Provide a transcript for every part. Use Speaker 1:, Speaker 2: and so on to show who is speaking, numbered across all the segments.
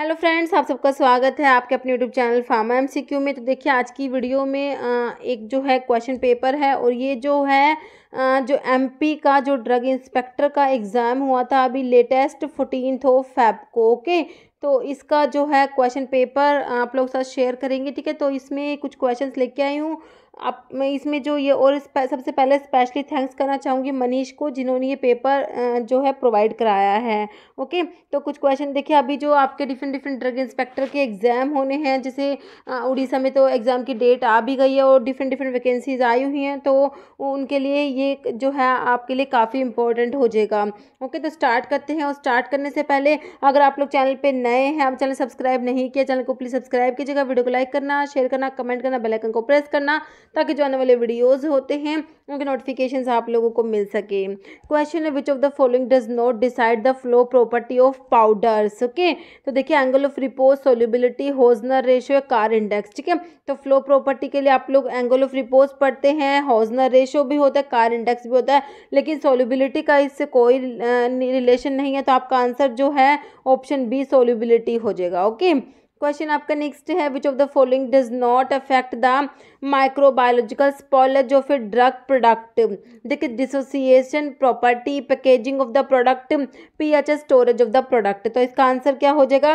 Speaker 1: Hello friends, आप सबका स्वागत है आपके अपने YouTube channel pharma M C Q में। तो देखिए, आज की वीडियो में एक जो है क्वेश्चन पेपर है और ये जो है जो एमपी का, जो ड्रग इंस्पेक्टर का एग्ज़ाम हुआ था अभी लेटेस्ट फोर्टीन ऑफ़ फेब को ओके तो इसका जो है क्वेश्चन पेपर आप लोग साथ शेयर करेंगे, ठीक है? तो इसमें कुछ क्वेश्चंस लेके आई हूँ आप मैं इसमें जो ये और सबसे पहले स्पेशली थैंक्स करना चाहूँगी मनीष को, जिन्होंने ये पेपर जो है प्रोवाइड कराया है ओके तो कुछ क्वेश्चन देखिए अभी जो आपके डिफरेंट डिफरेंट ड्रग इंस्पेक्टर के एग्ज़ाम होने हैं, जैसे उड़ीसा में तो एग्ज़ाम की डेट आ भी गई है और डिफरेंट डिफरेंट वैकेंसीज आई हुई हैं तो उनके लिए ये जो है आपके लिए काफ़ी इंपॉर्टेंट हो जाएगा ओके तो स्टार्ट करते हैं और स्टार्ट करने से पहले अगर आप लोग चैनल पर नए हैं, आप चैनल सब्सक्राइब नहीं किया चैनल को प्लीज़ सब्सक्राइब कीजिएगा वीडियो को लाइक करना शेयर करना कमेंट करना बेलाइकन को प्रेस करना ताकि जो आने वाले वीडियोज़ होते हैं, उनके नोटिफिकेशन आप लोगों को मिल सके। क्वेश्चन है which of the following does not decide the flow property of powders okay तो देखिए angle of repose solubility Hausner ratio Carr index ठीक है? तो फ्लो प्रॉपर्टी के लिए आप लोग एंगल ऑफ़ रिपोज पढ़ते हैं होजनर रेशियो भी होता है कार इंडेक्स भी होता है, लेकिन सोल्यूबिलिटी का इससे कोई रिलेशन नहीं है तो आपका आंसर जो है ऑप्शन बी सोल्यूबिलिटी हो जाएगा ओके क्वेश्चन आपका नेक्स्ट है which of the following does not affect the microbiological spoilage of a drug product देखिए dissociation property packaging of the product p H storage of the product तो इसका answer क्या हो जाएगा?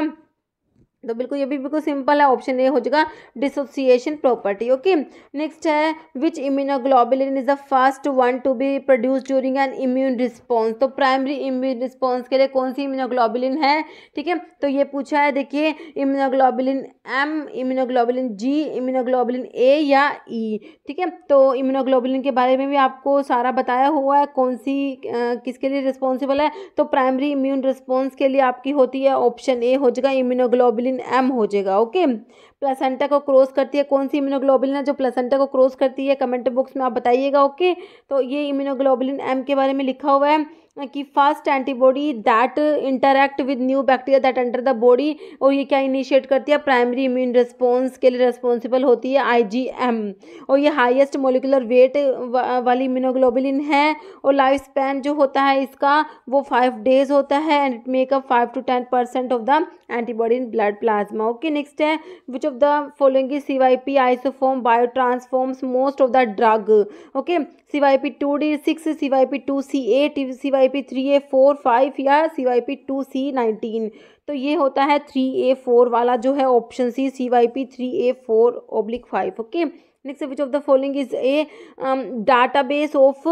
Speaker 1: तो बिल्कुल ये भी बिल्कुल सिंपल है ऑप्शन ए हो जाएगा डिसोसिएशन प्रॉपर्टी ओके नेक्स्ट है which immunoglobulin is the first one to be produce during an immune response तो प्राइमरी इम्यून रिस्पॉन्स के लिए कौन सी इम्यूनोग्लोबुलिन है? ठीक है तो ये पूछा है देखिए immunoglobulin M immunoglobulin G immunoglobulin A या ई e, ठीक है? तो इम्यूनोग्लोबुलिन के बारे में भी आपको सारा बताया हुआ है कौन सी किसके लिए रिस्पॉन्सिबल है? तो प्राइमरी इम्यून रिस्पॉन्स के लिए आपकी होती है ऑप्शन ए हो जाएगा इम्यूनोग्लोबुलिन इम्यूनोग्लोबुलिन एम हो जाएगा ओके? प्लेसेंटा को क्रॉस करती है? कौन सी इम्यूनोग्लोबुलिन है जो प्लेसेंटा को क्रॉस करती है? कमेंट बॉक्स में आप बताइएगा ओके तो ये इम्यूनोग्लोबुलिन एम के बारे में लिखा हुआ है कि first antibody that interact with new bacteria that enter the body और ये क्या इनिशिएट करती है? प्राइमरी इम्यून रिस्पॉन्स के लिए रिस्पॉन्सिबल होती है आईजीएम और ये हाईएस्ट मोलिकुलर वेट वाली इम्यूनोग्लोबुलिन है, और लाइफ स्पैन जो होता है इसका, वो फाइव डेज़ होता है and it make up five to ten percent of the antibody in blood plasma okay next है which of the following C Y P isoform biotransforms most of the drug okay C Y P two D six C Y P two C eight C Y P three A four five या C Y P two C nineteen तो ये होता है three A four वाला जो है option C C Y P three A four oblique five okay next which of the following is a database of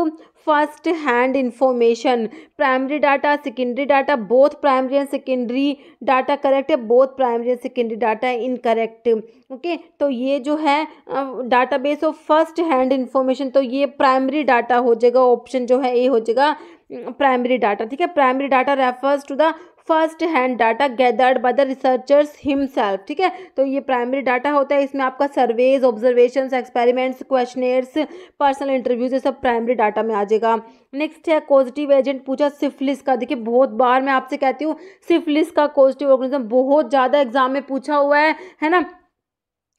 Speaker 1: first hand information primary data secondary data both primary and secondary data correct है both primary and secondary data incorrect okay तो ये जो है database of first hand information तो ये primary data हो जाएगा option जो है ए हो जाएगा प्राइमरी डाटा ठीक है? Primary data refers to the first hand data gathered by the researchers himself ठीक है? तो ये प्राइमरी डाटा होता है, इसमें आपका surveys observation experiments questionnaires personal interviews ये सब प्राइमरी डाटा में आ जाएगा। नेक्स्ट है पॉजिटिव एजेंट पूछा सिफिलिस का। देखिए, बहुत बार मैं आपसे कहती हूँ सिफिलिस का पॉजिटिव ऑर्गेनिज्म बहुत ज़्यादा एग्ज़ाम में पूछा हुआ है है ना?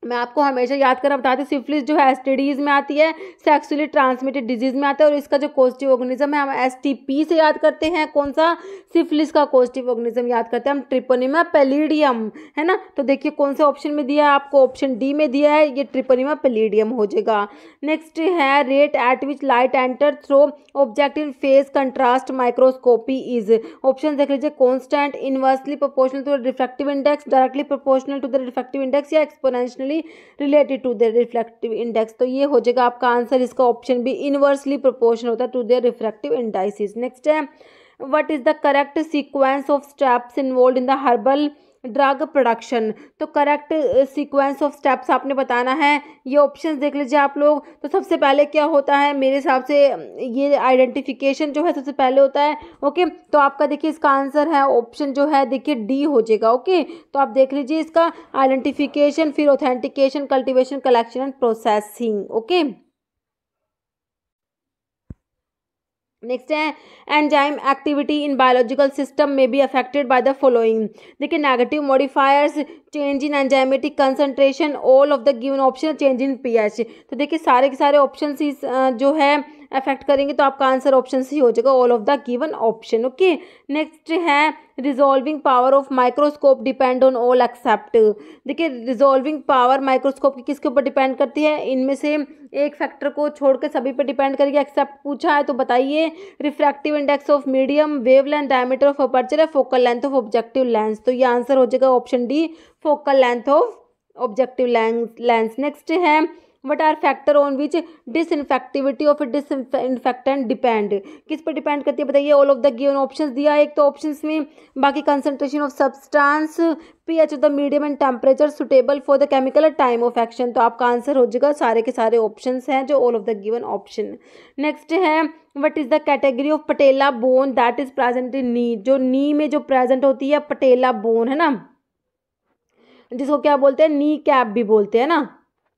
Speaker 1: मैं आपको हमेशा याद करना बताती हूँ, सिफिलिस जो है एस में आती है, सेक्सुअली ट्रांसमिटेड डिज़ीज़ में आता है और इसका जो कोस्टिव ऑर्गेनिज्म है, हम एसटीपी से याद करते हैं, कौन सा? सिफिलिस का कोस्टिव ऑर्गेनिज्म याद करते हैं, हम ट्रिपोनिमा पेलीडियम, है ना? तो देखिए कौन से ऑप्शन में दिया है आपको ऑप्शन डी में दिया है, ये ट्रिपोनिमा पेलीडियम हो जाएगा। नेक्स्ट है rate at which light enter through object in phase contrast microscopy is option देख लीजिए constant inversely proportional to the reflective index directly proportional to the reflective index या exponentially inversely related to their reflective index तो ये हो जाएगा आपका answer इसका option भी इनवर्सली प्रोपोर्शन होता है to their reflective indices next है what is the correct sequence of steps involve in the herbal drug production. तो करेक्ट सीक्वेंस ऑफ़ स्टेप्स आपने बताना है, ये ऑप्शंस देख लीजिए आप लोग। तो सबसे पहले क्या होता है, मेरे हिसाब से ये आइडेंटिफिकेशन जो है, सबसे पहले होता है ओके तो आपका देखिए, इसका आंसर है ऑप्शन जो है, देखिए डी हो जाएगा ओके तो आप देख लीजिए इसका आइडेंटिफिकेशन फिर authentication cultivation collection and processing okay next है enzyme activity in biological system में भी अफेक्टेड बाय द फॉलोइंग देखिए negative modifiers change in enzymatic concentration all of the given option change in pH तो देखिए, सारे के सारे ऑप्शन जो है अफेक्ट करेंगे तो आपका आंसर ऑप्शन सी हो जाएगा all of the given option okay next है resolving power of microscope depend on all except देखिए रिजॉल्विंग पावर माइक्रोस्कोप की किसके ऊपर डिपेंड करती है? इनमें से एक फैक्टर को छोड़कर सभी पर डिपेंड करेगी। एक्सेप्ट पूछा है तो बताइए। Refractive index of medium wavelength diameter of aperture है focal length of objective lens तो ये आंसर हो जाएगा option D focal length of objective lens next है what are factor on which disinfectivity of disinfectant depend किस पर depend करती है बताइए? All of the given options दिया एक तो ऑप्शंस में। बाकी concentration of substance pH of the medium and temperature suitable for the chemical time of action तो आपका आंसर हो जाएगा सारे के सारे ऑप्शन हैं जो all of the given option next है what is the category of patella bone that is present in knee जो नी में जो प्रेजेंट होती है पटेला बोन है ना? जिसको क्या बोलते हैं? नी कैप भी बोलते हैं ना?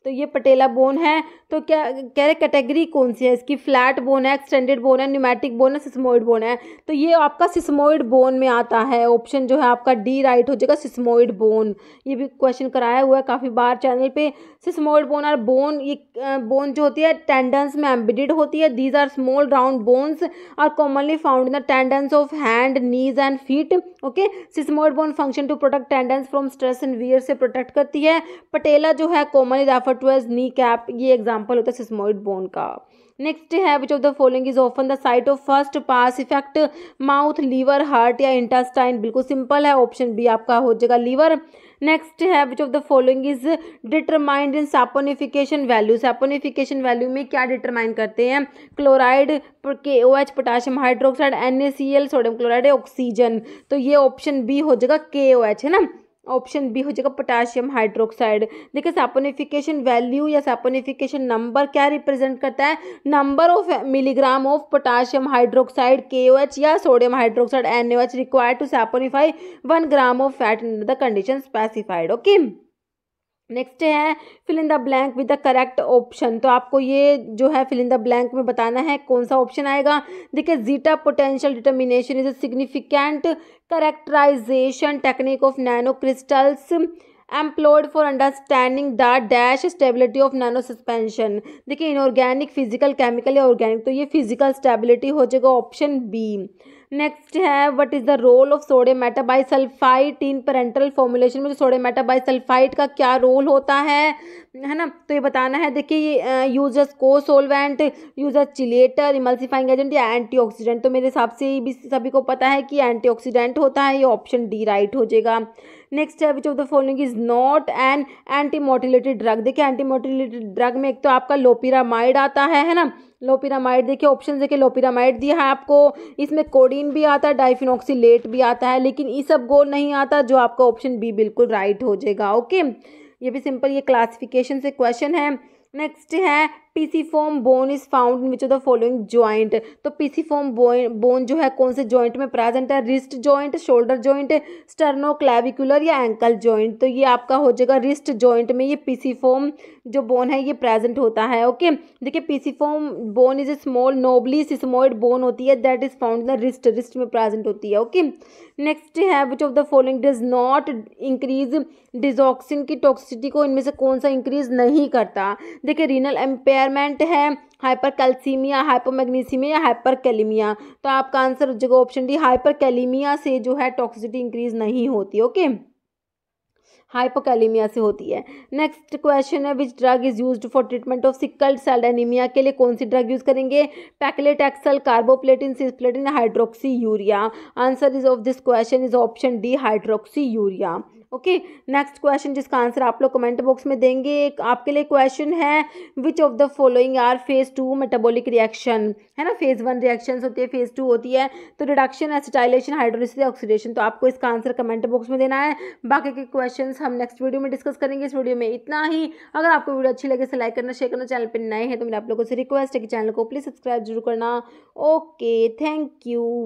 Speaker 1: तो ये पटेला बोन है। तो क्या, कह रहे कैटेगरी कौन सी है? इसकी फ्लैट बोन है, एक्सटेंडेड बोन है न्यूमेटिक बोन है, सिस्मोइड बोन है। तो ये आपका सिस्मोइड बोन में आता है। ऑप्शन जो है आपका डी राइट हो जाएगा, सिस्मोइड बोन। ये भी क्वेश्चन कराया हुआ है काफ़ी बार चैनल पे। सिस्मोइड बोन और बोन, ये बोन जो होती है टेंडन्स में एम्बिडेड होती है। These are small round bones are commonly found in the tendons of hand knees and feet okay sesamoid bone function to protect tendons from stress and wear से protect करती है। Patella जो है commonly refer to as knee cap ये example होता है sesamoid bone का। Next है which of the following is often the site of first pass effect mouth liver heart या इंटेस्टाइन बिल्कुल सिंपल है ऑप्शन बी आपका हो जाएगा लीवर नेक्स्ट है which of the following is determined in saponification value saponification value में क्या determine करते हैं? Chloride K O H potassium hydroxide N A C L sodium chloride oxygen तो ये ऑप्शन बी हो जाएगा के ओ एच है ना? ऑप्शन बी हो जाएगा पोटाशियम हाइड्रोक्साइड। देखिए सैपोनिफिकेशन वैल्यू या सैपोनिफिकेशन नंबर क्या रिप्रेजेंट करता है? Number of milligram of potassium hydroxide के या sodium hydroxide NH required to saponify one gram of fat in the condition specified okay next है fill in the blank with the correct option तो आपको ये जो है फिल इन द ब्लैंक में बताना है कौन सा ऑप्शन आएगा। देखिए zeta potential determination is a significant characterization technique of nano crystals employed for understanding the dash stability of nano suspension देखिए इनऑर्गेनिक फ़िज़िकल केमिकल या ऑर्गेनिक तो ये फ़िज़िकल स्टेबिलिटी हो जाएगा ऑप्शन बी नेक्स्ट है what is the role of sodium sulphite in parental formulation में जो sodium sulphite का क्या रोल होता है? है ना? तो ये बताना है, देखिए ये यूज़र्स को solvent user chelator emulsifying agent या एंटीऑक्सीडेंट तो मेरे हिसाब से भी सभी को पता है कि एंटीऑक्सीडेंट होता है, ये ऑप्शन डी राइट हो जाएगा। नेक्स्ट है which of the following is not an anti motilated drug देखिए एंटी मोटिलेटेड ड्रग में एक तो आपका लोपिरामाइड आता है है ना? लोपिरामाइड देखिए ऑप्शन देखिए लोपिरामाइड दिया है आपको। इसमें कोडिन भी आता है डाइफिनॉक्सीलेट भी आता है, लेकिन ये सब गोल नहीं आता, जो आपका ऑप्शन बी बिल्कुल राइट हो जाएगा ओके ये भी सिंपल ये क्लासिफिकेशन से क्वेश्चन है। नेक्स्ट है pisiform bone is found in which of the following joint तो पीसीफॉर्म बोन जो है, कौन से ज्वाइंट में प्रेजेंट है? Wrist joint shoulder joint sternoclavicular या एंकल ज्वाइंट तो ये आपका हो जाएगा रिस्ट ज्वाइंट में ये पीसीफॉर्म जो बोन है, ये प्रेजेंट होता है ओके देखिए pisiform bone is a small knobbly sesamoid bone होती है that is found the wrist wrist में प्रेजेंट होती है ओके नेक्स्ट है which of the following does not increase digoxin की टॉक्सिसिटी को इनमें से कौन सा इंक्रीज नहीं करता? देखिए रीनल एम्पेयर इम्पेयरमेंट है हाइपर कैल्सीमिया हाइपोमैग्नीसीमिया या हाइपर कैलीमिया तो आपका आंसर जगह ऑप्शन डी हाइपर कैलीमिया से जो है टॉक्सिसिटी इंक्रीज नहीं होती ओके हाइपोकैलीमिया से होती है। नेक्स्ट क्वेश्चन है which drug is used for treatment of sickled cell anemia के लिए कौन सी ड्रग यूज़ करेंगे? Paclitaxel carboplatin cisplatin hydroxyurea answer is of this question is option D hydroxyurea okay next question जिसका आंसर आप लोग comment box में देंगे। आपके लिए क्वेश्चन है which of the following are phase two metabolic reaction है ना फ़ेज़ वन रिएक्शन होती है फ़ेज़ टू होती है। तो रिडक्शन एसिटाइलेशन हाइड्रोलिसिस ऑक्सीडेशन तो आपको इसका आंसर कमेंट बॉक्स में देना है। बाकी के क्वेश्चन हम नेक्स्ट वीडियो में डिस्कस करेंगे। इस वीडियो में इतना ही। अगर आपको वीडियो अच्छी लगे तो लाइक करना शेयर करना। चैनल पर नए हैं तो मेरे आप लोगों से रिक्वेस्ट है कि चैनल को प्लीज़ सब्सक्राइब ज़रूर करना। Okay thank you